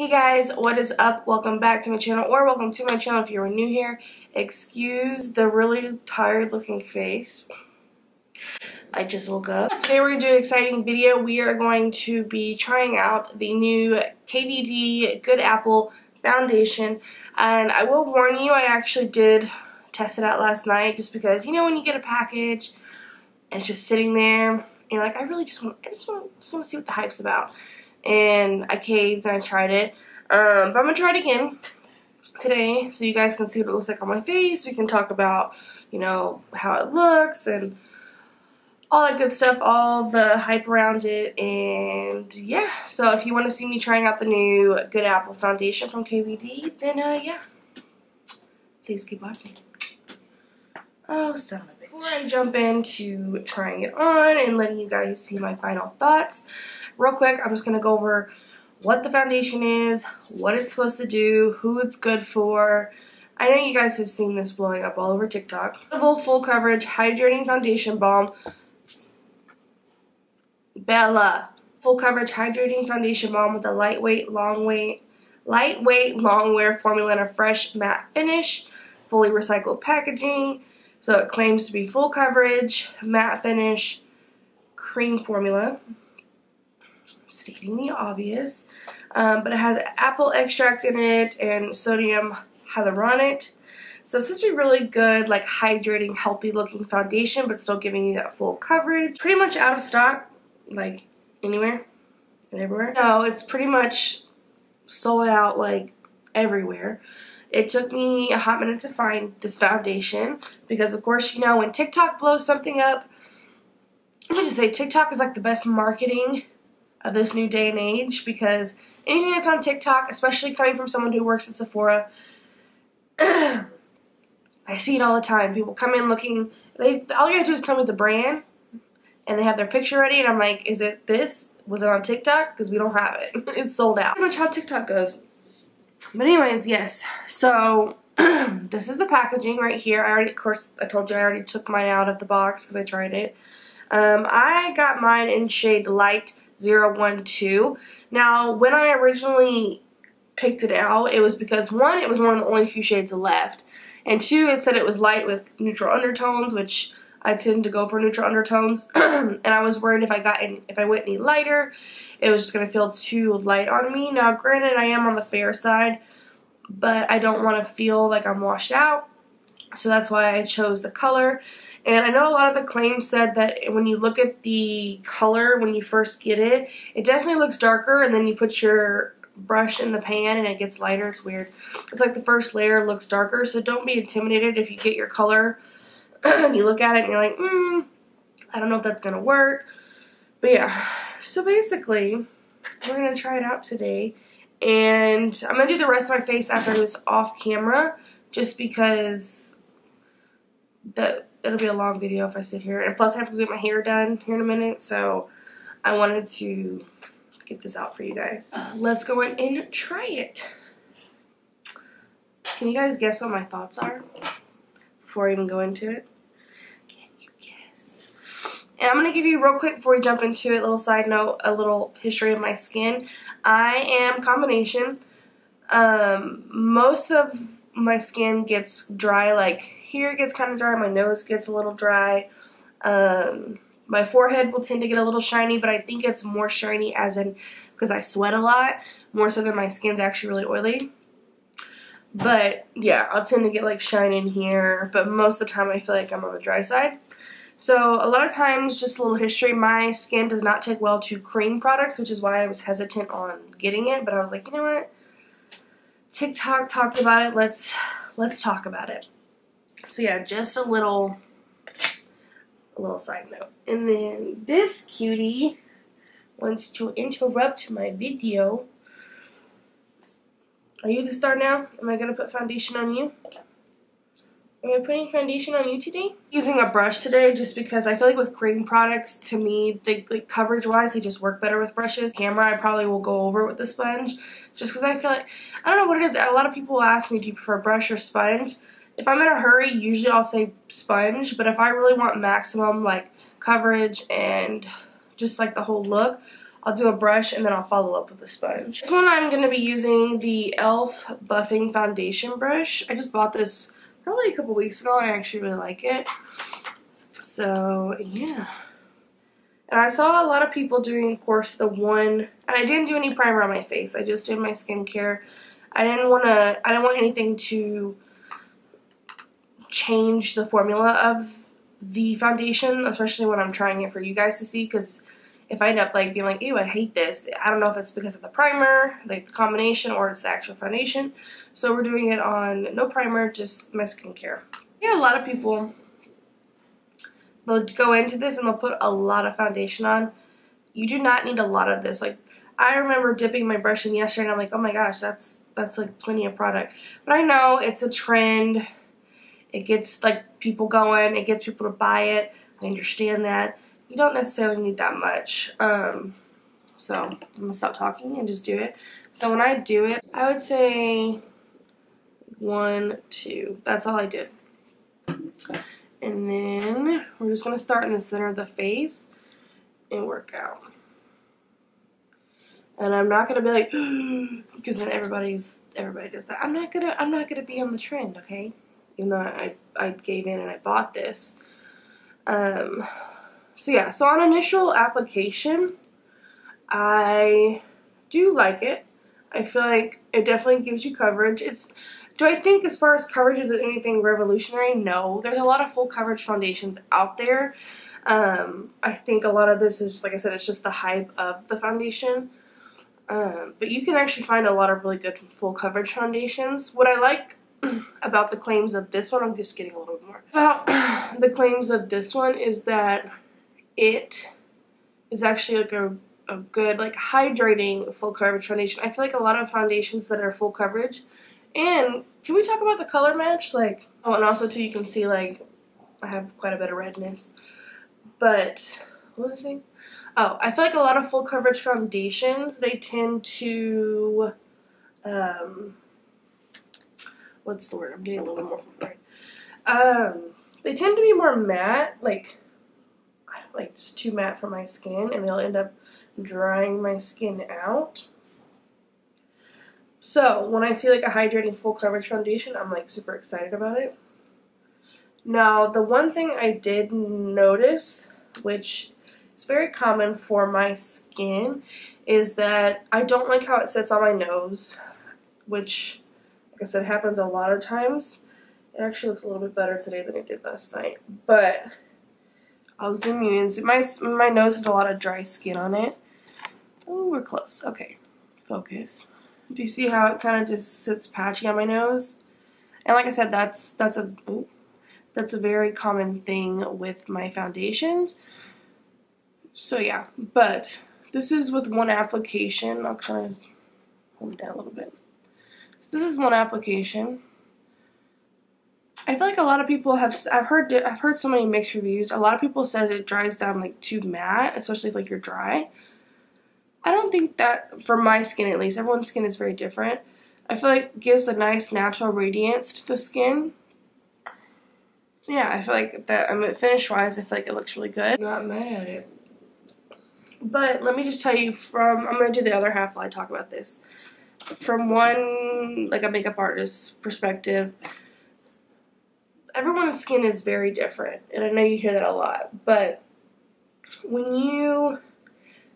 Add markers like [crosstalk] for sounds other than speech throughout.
Hey guys, what is up? Welcome back to my channel or welcome to my channel if you are new here. Excuse the really tired looking face. I just woke up. [laughs] Today we're going to do an exciting video. We are going to be trying out the new KVD Good Apple foundation and I will warn you I actually did test it out last night just because you know when you get a package and it's just sitting there and you're like I really just want I just want, just want to see what the hype's about and I caved and I tried it. Um, but I'm to try it again today so you guys can see what it looks like on my face. We can talk about, you know, how it looks and all that good stuff, all the hype around it, and yeah. So if you want to see me trying out the new Good Apple foundation from KVD, then uh, yeah, please keep watching. Oh, son. Before I jump into trying it on and letting you guys see my final thoughts, real quick, I'm just going to go over what the foundation is, what it's supposed to do, who it's good for. I know you guys have seen this blowing up all over TikTok. Full coverage hydrating foundation balm. Bella. Full coverage hydrating foundation balm with a lightweight, long weight, lightweight, long wear formula and a fresh matte finish. Fully recycled packaging. So it claims to be full coverage, matte finish, cream formula stating the obvious. Um, but it has apple extract in it and sodium hyaluronate. So it's supposed to be really good, like hydrating, healthy looking foundation, but still giving you that full coverage. Pretty much out of stock, like anywhere and everywhere. No, it's pretty much sold out like everywhere. It took me a hot minute to find this foundation because of course, you know, when TikTok blows something up, I'm going to say TikTok is like the best marketing of this new day and age because anything that's on TikTok, especially coming from someone who works at Sephora, [clears throat] I see it all the time. People come in looking, they all you gotta do is tell me the brand, and they have their picture ready, and I'm like, is it this? Was it on TikTok? Because we don't have it. [laughs] it's sold out. Pretty much how TikTok goes. But anyways, yes. So [clears throat] this is the packaging right here. I already, of course, I told you I already took mine out of the box because I tried it. Um, I got mine in shade light 012. Now, when I originally picked it out, it was because one, it was one of the only few shades left, and two, it said it was light with neutral undertones, which I tend to go for neutral undertones, [clears throat] and I was worried if I got in, if I went any lighter, it was just going to feel too light on me. Now, granted, I am on the fair side, but I don't want to feel like I'm washed out, so that's why I chose the color. And I know a lot of the claims said that when you look at the color when you first get it, it definitely looks darker and then you put your brush in the pan and it gets lighter. It's weird. It's like the first layer looks darker, so don't be intimidated if you get your color [clears throat] and you look at it and you're like, hmm, I don't know if that's going to work. But yeah, so basically, we're going to try it out today. And I'm going to do the rest of my face after this off camera just because the it'll be a long video if I sit here. And plus I have to get my hair done here in a minute, so I wanted to get this out for you guys. Let's go in and try it. Can you guys guess what my thoughts are before I even go into it? And I'm going to give you real quick before we jump into it, little side note, a little history of my skin. I am combination. Um, most of my skin gets dry like here gets kind of dry, my nose gets a little dry. Um, my forehead will tend to get a little shiny, but I think it's more shiny as in because I sweat a lot, more so than my skin's actually really oily. But yeah, I'll tend to get like shine in here, but most of the time I feel like I'm on the dry side. So a lot of times, just a little history, my skin does not take well to cream products, which is why I was hesitant on getting it, but I was like, you know what? TikTok talked about it, let's let's talk about it. So yeah, just a little, a little side note. And then this cutie wants to interrupt my video. Are you the star now? Am I going to put foundation on you? Am I putting foundation on you today? Using a brush today just because I feel like with cream products, to me, they, like coverage wise, they just work better with brushes. Camera, I probably will go over with the sponge just because I feel like, I don't know what it is. A lot of people ask me, do you prefer brush or sponge? If I'm in a hurry, usually I'll say sponge, but if I really want maximum like coverage and just like the whole look, I'll do a brush and then I'll follow up with a sponge. This one I'm going to be using the e.l.f. Buffing Foundation Brush. I just bought this probably a couple weeks ago and I actually really like it. So, yeah. And I saw a lot of people doing, of course, the one, and I didn't do any primer on my face. I just did my skincare. I didn't want to, I didn't want anything to change the formula of the foundation, especially when I'm trying it for you guys to see, because if I end up like being like, ew, I hate this, I don't know if it's because of the primer, like the combination, or it's the actual foundation. So we're doing it on no primer, just my skincare. Yeah, a lot of people, they'll go into this and they'll put a lot of foundation on. You do not need a lot of this. Like, I remember dipping my brush in yesterday and I'm like, oh my gosh, that's, that's like plenty of product. But I know it's a trend. It gets like people going. It gets people to buy it. I understand that you don't necessarily need that much. Um, so I'm going to stop talking and just do it. So when I do it, I would say one, two. That's all I did. And then we're just going to start in the center of the face and work out. And I'm not going to be like, [gasps] because then everybody's, everybody does that. I'm not going to, I'm not going to be on the trend, okay? Even though I, I gave in and I bought this. Um, so yeah, so on initial application, I do like it. I feel like it definitely gives you coverage. It's do I think as far as coverage is it anything revolutionary? No. There's a lot of full coverage foundations out there. Um, I think a lot of this is, like I said, it's just the hype of the foundation. Um, but you can actually find a lot of really good full coverage foundations. What I like [clears throat] about the claims of this one, I'm just getting a little bit more, about [clears throat] the claims of this one is that it is actually like a, a good like hydrating full coverage foundation. I feel like a lot of foundations that are full coverage. And can we talk about the color match? Like, oh, and also too, you can see like I have quite a bit of redness. But what was I saying? Oh, I feel like a lot of full coverage foundations they tend to um what's the word? I'm getting a little more. Um, they tend to be more matte, like like just too matte for my skin and they'll end up drying my skin out. So when I see like a hydrating full coverage foundation, I'm like super excited about it. Now the one thing I did notice, which is very common for my skin, is that I don't like how it sits on my nose, which like I said happens a lot of times. It actually looks a little bit better today than it did last night. But I'll zoom you in. My, my nose has a lot of dry skin on it. Oh, we're close. Okay, focus. Do you see how it kind of just sits patchy on my nose? And like I said, that's that's a oh, that's a very common thing with my foundations. So yeah, but this is with one application. I'll kind of hold it down a little bit. So this is one application. I feel like a lot of people have I've heard I've heard so many mixed reviews. A lot of people says it dries down like too matte, especially if like you're dry. I don't think that for my skin at least. Everyone's skin is very different. I feel like it gives the nice natural radiance to the skin. Yeah, I feel like that I mean finish wise I feel like it looks really good. Not mad at it. But let me just tell you from I'm gonna do the other half while I talk about this. From one like a makeup artist perspective, everyone's skin is very different, and I know you hear that a lot, but when you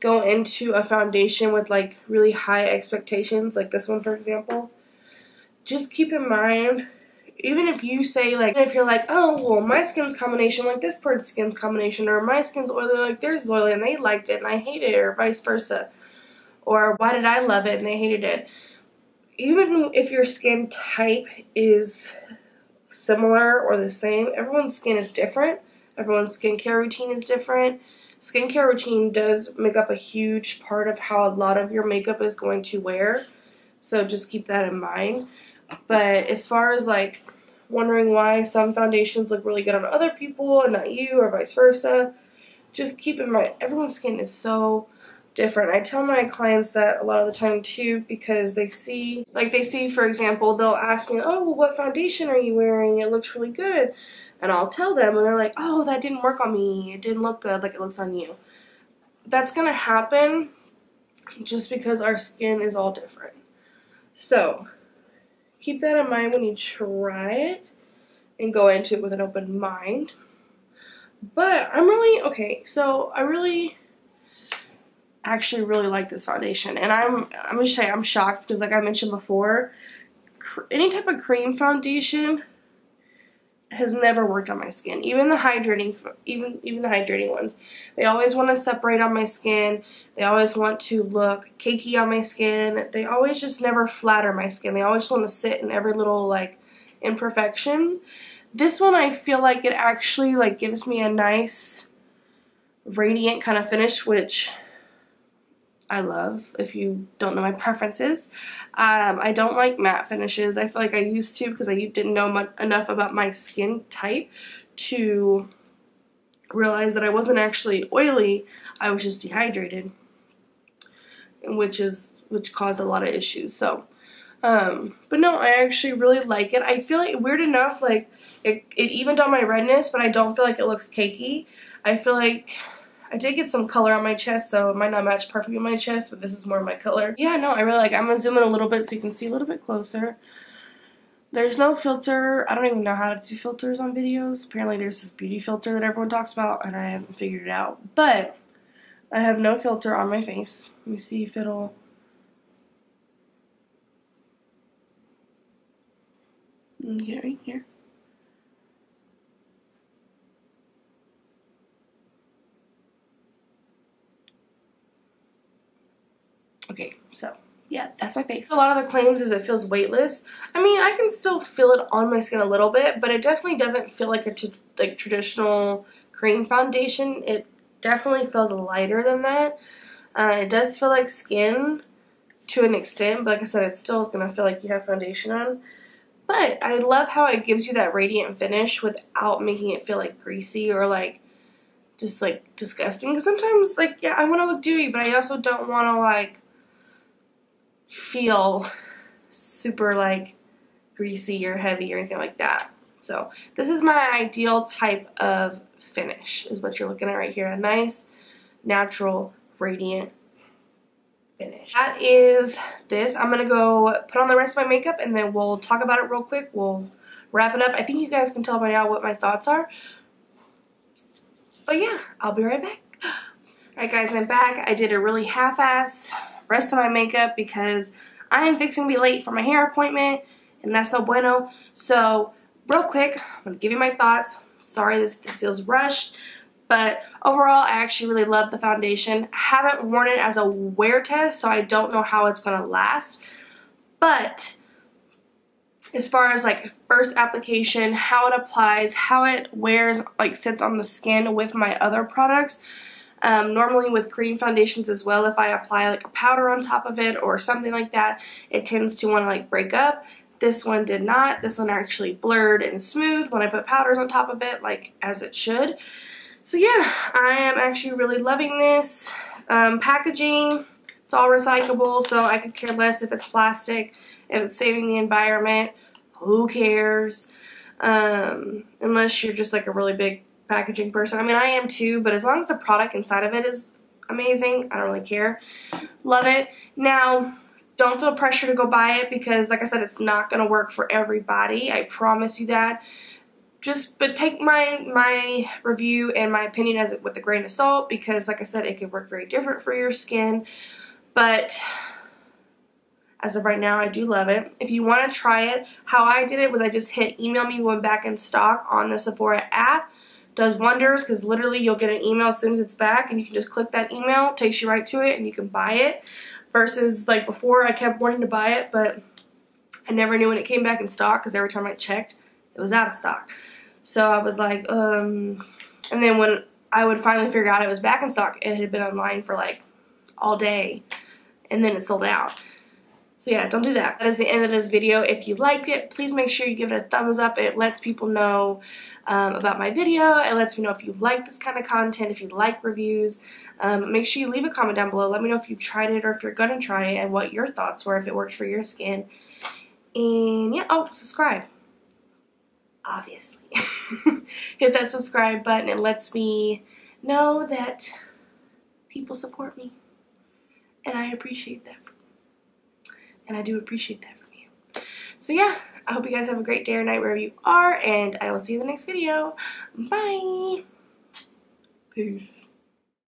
go into a foundation with like really high expectations, like this one for example, just keep in mind, even if you say like, if you're like, oh, well, my skin's combination like this person's skin's combination, or my skin's oily like theirs oily and they liked it and I hated it, or vice versa, or why did I love it and they hated it. Even if your skin type is similar or the same. Everyone's skin is different. Everyone's skincare routine is different. Skincare routine does make up a huge part of how a lot of your makeup is going to wear. So just keep that in mind. But as far as like wondering why some foundations look really good on other people and not you or vice versa, just keep in mind everyone's skin is so different. I tell my clients that a lot of the time too because they see, like they see for example, they'll ask me, oh, well, what foundation are you wearing? It looks really good. And I'll tell them and they're like, oh, that didn't work on me. It didn't look good like it looks on you. That's to happen just because our skin is all different. So, keep that in mind when you try it and go into it with an open mind. But I'm really, okay, so I really actually really like this foundation. And I'm, I'm to say I'm shocked because like I mentioned before, any type of cream foundation has never worked on my skin. Even the hydrating, even even the hydrating ones, they always want to separate on my skin. They always want to look cakey on my skin. They always just never flatter my skin. They always want to sit in every little like imperfection. This one, I feel like it actually like gives me a nice radiant kind of finish, which I love if you don't know my preferences. Um, I don't like matte finishes. I feel like I used to because I didn't know much, enough about my skin type to realize that I wasn't actually oily. I was just dehydrated, which is which caused a lot of issues. So, um, but no, I actually really like it. I feel like weird enough, like it, it evened on my redness, but I don't feel like it looks cakey. I feel like I did get some color on my chest, so it might not match perfectly with my chest, but this is more my color. Yeah, no, I really like I'm going to zoom in a little bit so you can see a little bit closer. There's no filter. I don't even know how to do filters on videos. Apparently there's this beauty filter that everyone talks about, and I haven't figured it out. But I have no filter on my face. Let me see if it'll... Mm, get right here. Okay, so yeah, that's my face. A lot of the claims is it feels weightless. I mean, I can still feel it on my skin a little bit, but it definitely doesn't feel like a like traditional cream foundation. It definitely feels lighter than that. Uh, it does feel like skin to an extent, but like I said, it still is going to feel like you have foundation on. But I love how it gives you that radiant finish without making it feel like greasy or like just like disgusting. Because sometimes, like, yeah, I want to look dewy, but I also don't want to like feel super like greasy or heavy or anything like that. So this is my ideal type of finish is what you're looking at right here. A nice, natural, radiant finish. That is this. I'm going to go put on the rest of my makeup and then we'll talk about it real quick. We'll wrap it up. I think you guys can tell by now what my thoughts are. But yeah, I'll be right back. [gasps] Alright guys, I'm back. I did a really half-ass rest of my makeup because I am fixing to be late for my hair appointment and that's no bueno. So real quick, I'm going to give you my thoughts. Sorry this, this feels rushed, but overall I actually really love the foundation. Haven't worn it as a wear test, so I don't know how it's going to last. But as far as like first application, how it applies, how it wears, like sits on the skin with my other products, um, normally with cream foundations as well, if I apply like a powder on top of it or something like that, it tends to want to like break up. This one did not. This one actually blurred and smooth when I put powders on top of it, like as it should. So yeah, I am actually really loving this. Um, packaging, it's all recyclable, so I could care less if it's plastic, if it's saving the environment, who cares? Um, unless you're just like a really big packaging person. I mean, I am too, but as long as the product inside of it is amazing, I don't really care. Love it. Now, don't feel pressure to go buy it because, like I said, it's not going to work for everybody. I promise you that. Just, but take my my review and my opinion as it with a grain of salt because, like I said, it could work very different for your skin. But as of right now, I do love it. If you want to try it, how I did it was I just hit email me when back in stock on the Sephora app does wonders because literally you'll get an email as soon as it's back and you can just click that email, takes you right to it and you can buy it versus like before I kept wanting to buy it but I never knew when it came back in stock because every time I checked it was out of stock. So I was like, um, and then when I would finally figure out it was back in stock, it had been online for like all day and then it sold out. So yeah, don't do that. That is the end of this video. If you liked it, please make sure you give it a thumbs up. It lets people know um, about my video. It lets me know if you like this kind of content, if you like reviews. Um, make sure you leave a comment down below. Let me know if you've tried it or if you're going to try it and what your thoughts were, if it worked for your skin. And yeah, oh, subscribe. Obviously. [laughs] Hit that subscribe button. It lets me know that people support me. And I appreciate that. And I do appreciate that from you. So yeah, I hope you guys have a great day or night wherever you are. And I will see you in the next video. Bye. Peace.